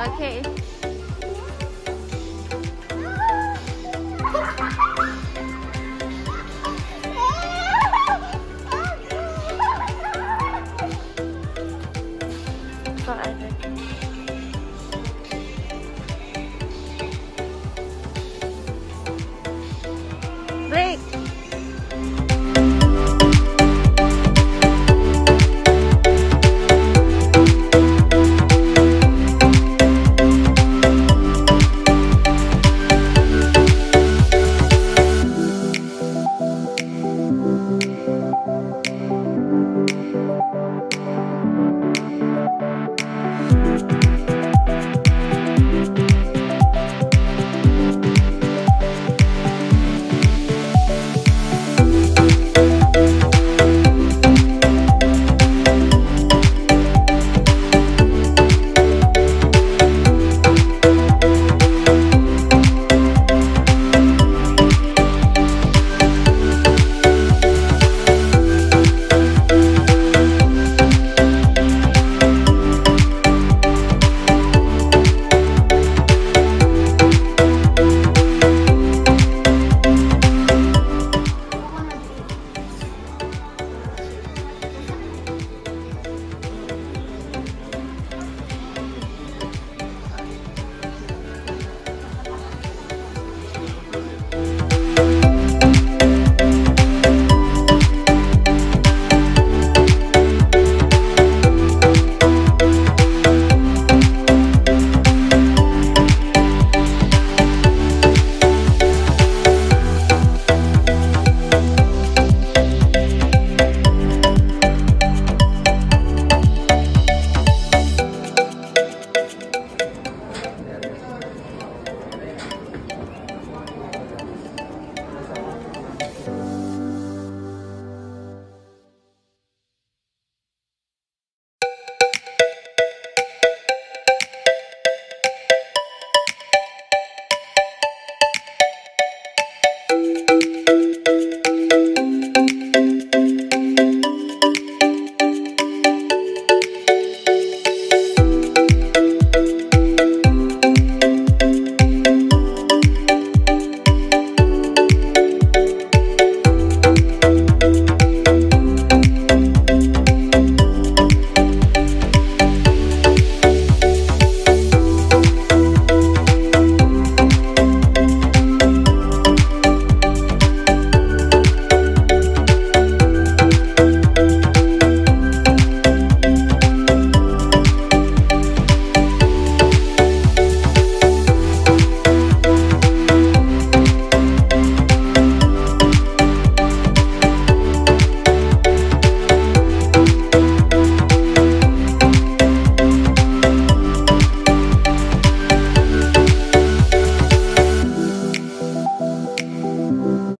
Okay. Forever.